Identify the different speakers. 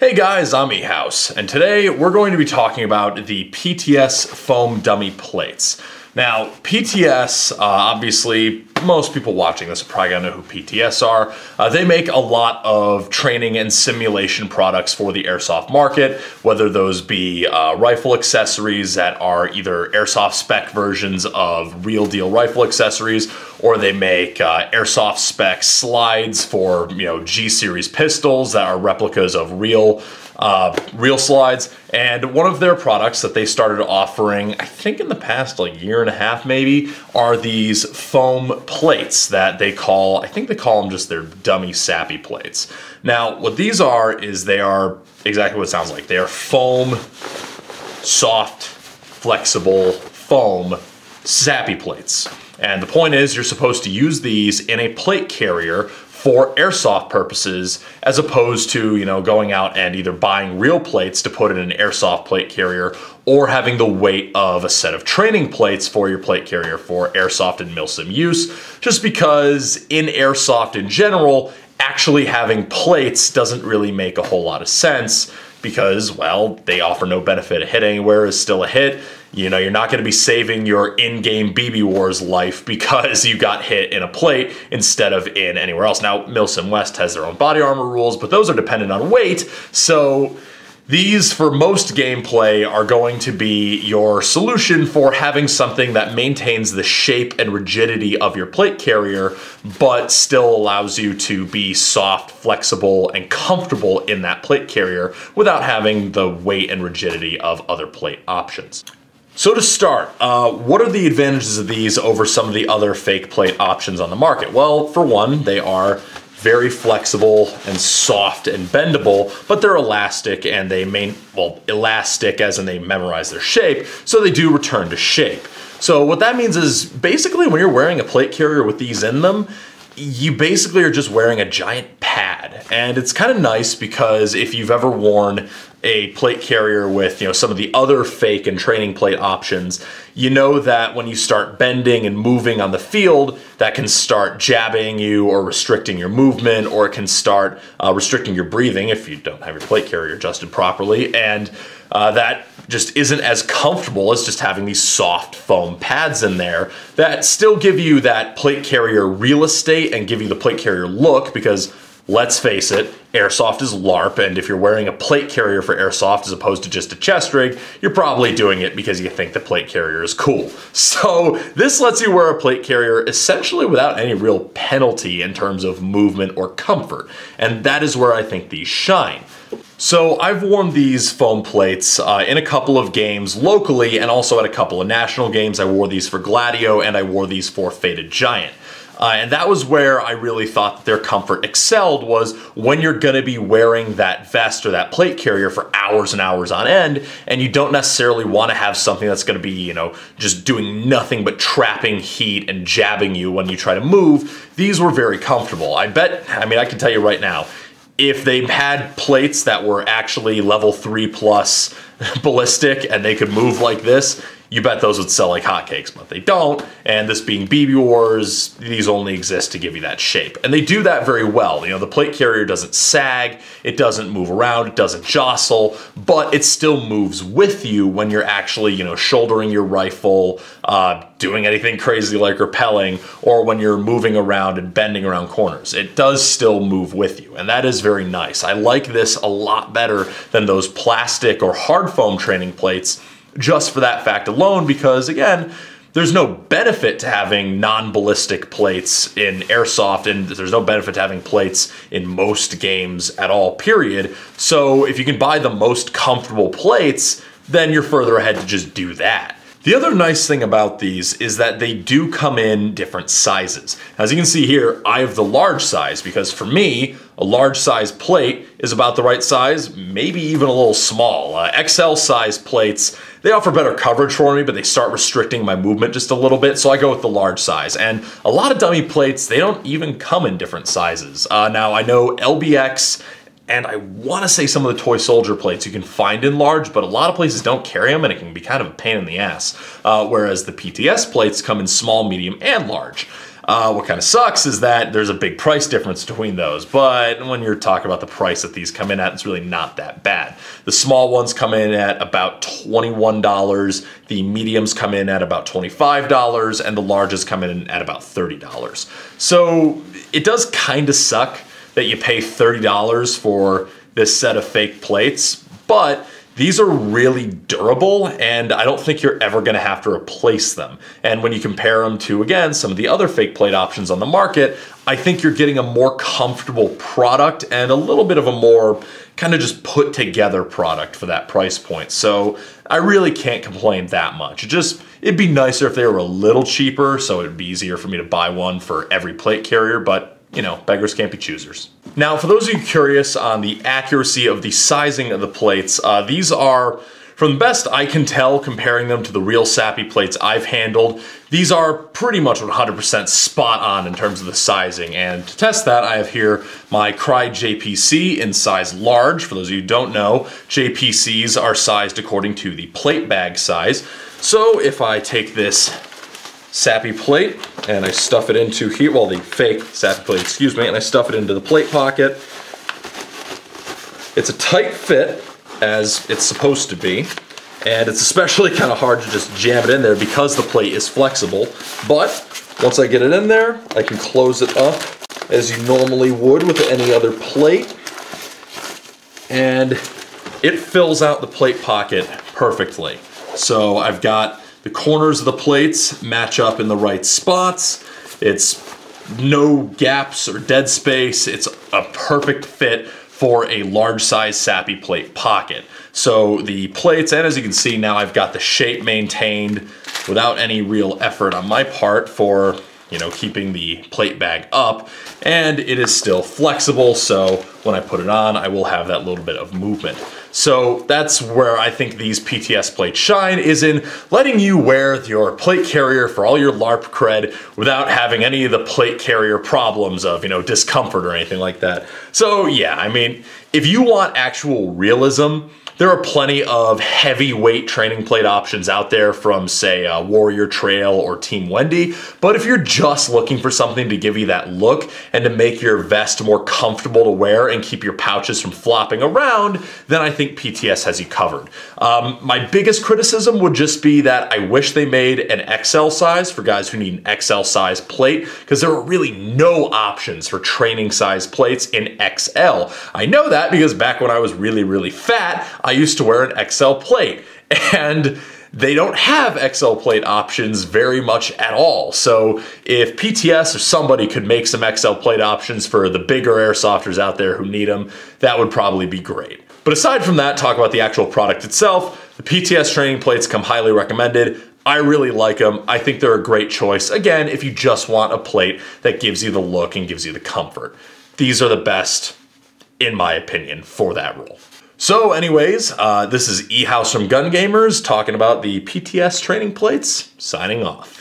Speaker 1: Hey guys, I'm eHouse, and today we're going to be talking about the PTS foam dummy plates. Now, PTS, uh, obviously, most people watching this are probably gonna know who PTS are. Uh, they make a lot of training and simulation products for the airsoft market, whether those be uh, rifle accessories that are either airsoft spec versions of real deal rifle accessories, or they make uh, airsoft spec slides for you know G series pistols that are replicas of real uh, real slides. And one of their products that they started offering, I think in the past like year and a half maybe, are these foam plates that they call, I think they call them just their dummy SAPI plates. Now, what these are is they are exactly what it sounds like. They are foam, soft, flexible foam SAPI plates. And the point is you're supposed to use these in a plate carrier for airsoft purposes as opposed to, you know, going out and either buying real plates to put in an airsoft plate carrier or having the weight of a set of training plates for your plate carrier for airsoft and milsim use, just because in airsoft in general, actually having plates doesn't really make a whole lot of sense because, well, they offer no benefit. A hit anywhere is still a hit. You know, you're not going to be saving your in-game BB Wars life because you got hit in a plate instead of in anywhere else. Now, Milsim West has their own body armor rules, but those are dependent on weight. So these, for most gameplay, are going to be your solution for having something that maintains the shape and rigidity of your plate carrier, but still allows you to be soft, flexible, and comfortable in that plate carrier without having the weight and rigidity of other plate options. So to start, uh, what are the advantages of these over some of the other fake plate options on the market? Well, for one, they are very flexible and soft and bendable, but they're elastic and they main, well, elastic as in they memorize their shape, so they do return to shape. So what that means is basically when you're wearing a plate carrier with these in them, you basically are just wearing a giant pad. And it's kind of nice because if you've ever worn a plate carrier with you know some of the other fake and training plate options, you know that when you start bending and moving on the field, that can start jabbing you or restricting your movement, or it can start uh, restricting your breathing if you don't have your plate carrier adjusted properly, and uh, that just isn't as comfortable as just having these soft foam pads in there that still give you that plate carrier real estate and give you the plate carrier look because let's face it, airsoft is LARP, and if you're wearing a plate carrier for airsoft as opposed to just a chest rig, you're probably doing it because you think the plate carrier is cool. So this lets you wear a plate carrier essentially without any real penalty in terms of movement or comfort, and that is where I think these shine. So I've worn these foam plates uh, in a couple of games locally and also at a couple of national games. I wore these for Gladio and I wore these for Faded Giant. Uh, and that was where I really thought that their comfort excelled was when you're going to be wearing that vest or that plate carrier for hours and hours on end, and you don't necessarily want to have something that's going to be, you know, just doing nothing but trapping heat and jabbing you when you try to move. These were very comfortable. I bet, I mean, I can tell you right now, if they had plates that were actually level three plus ballistic and they could move like this, you bet those would sell like hotcakes, but they don't. And this being BB Wars, these only exist to give you that shape. And they do that very well. You know, the plate carrier doesn't sag, it doesn't move around, it doesn't jostle, but it still moves with you when you're actually, you know, shouldering your rifle, uh, doing anything crazy like rappelling, or when you're moving around and bending around corners. It does still move with you, and that is very nice. I like this a lot better than those plastic or hard foam training plates just for that fact alone because, again, there's no benefit to having non-ballistic plates in airsoft and there's no benefit to having plates in most games at all period so if you can buy the most comfortable plates then you're further ahead to just do that the other nice thing about these is that they do come in different sizes. As you can see here, I have the large size because for me, a large size plate is about the right size, maybe even a little small. Uh, XL size plates, they offer better coverage for me, but they start restricting my movement just a little bit, so I go with the large size. And a lot of dummy plates, they don't even come in different sizes. Uh, now, I know LBX and I want to say some of the toy soldier plates you can find in large, but a lot of places don't carry them and it can be kind of a pain in the ass. Uh, whereas the PTS plates come in small, medium, and large. Uh, what kind of sucks is that there's a big price difference between those, but when you're talking about the price that these come in at, it's really not that bad. The small ones come in at about $21, the mediums come in at about $25, and the larges come in at about $30. So it does kind of suck that you pay $30 for this set of fake plates, but these are really durable and I don't think you're ever gonna have to replace them. And when you compare them to, again, some of the other fake plate options on the market, I think you're getting a more comfortable product and a little bit of a more kind of just put together product for that price point. So I really can't complain that much. It just, it'd be nicer if they were a little cheaper so it'd be easier for me to buy one for every plate carrier, but you know, beggars can't be choosers. Now, for those of you curious on the accuracy of the sizing of the plates, uh, these are, from the best I can tell, comparing them to the real SAPI plates I've handled, these are pretty much 100% spot on in terms of the sizing. And to test that, I have here my Crye JPC in size large. For those of you who don't know, JPCs are sized according to the plate bag size. So if I take this SAPI plate and I stuff it into here, well the fake SAPI plate, excuse me, and I stuff it into the plate pocket. It's a tight fit as it's supposed to be and it's especially kind of hard to just jam it in there because the plate is flexible but once I get it in there I can close it up as you normally would with any other plate and it fills out the plate pocket perfectly. So I've got the corners of the plates match up in the right spots. It's no gaps or dead space. It's a perfect fit for a large size SAPI plate pocket. So the plates, and as you can see now I've got the shape maintained without any real effort on my part for you know, keeping the plate bag up, and it is still flexible, so when I put it on, I will have that little bit of movement. So that's where I think these PTS plates shine, is in letting you wear your plate carrier for all your LARP cred without having any of the plate carrier problems of, you know, discomfort or anything like that. So yeah, I mean, if you want actual realism, there are plenty of heavyweight training plate options out there from, say, uh, Warrior Trail or Team Wendy. But if you're just looking for something to give you that look and to make your vest more comfortable to wear and keep your pouches from flopping around, then I think PTS has you covered. Um, my biggest criticism would just be that I wish they made an XL size for guys who need an XL size plate because there are really no options for training size plates in XL. I know that because back when I was really, really fat, I used to wear an XL plate. And they don't have XL plate options very much at all. So if PTS or somebody could make some XL plate options for the bigger airsofters out there who need them, that would probably be great. But aside from that, talk about the actual product itself. The PTS training plates come highly recommended. I really like them. I think they're a great choice. Again, if you just want a plate that gives you the look and gives you the comfort. These are the best, in my opinion, for that role. So anyways, uh, this is E-House from Gun Gamers talking about the PTS training plates, signing off.